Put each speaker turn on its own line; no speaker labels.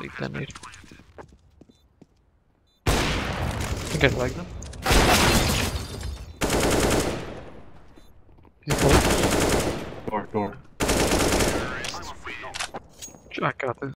actually detonated. I think I flagged them.
Door, door.
I got this.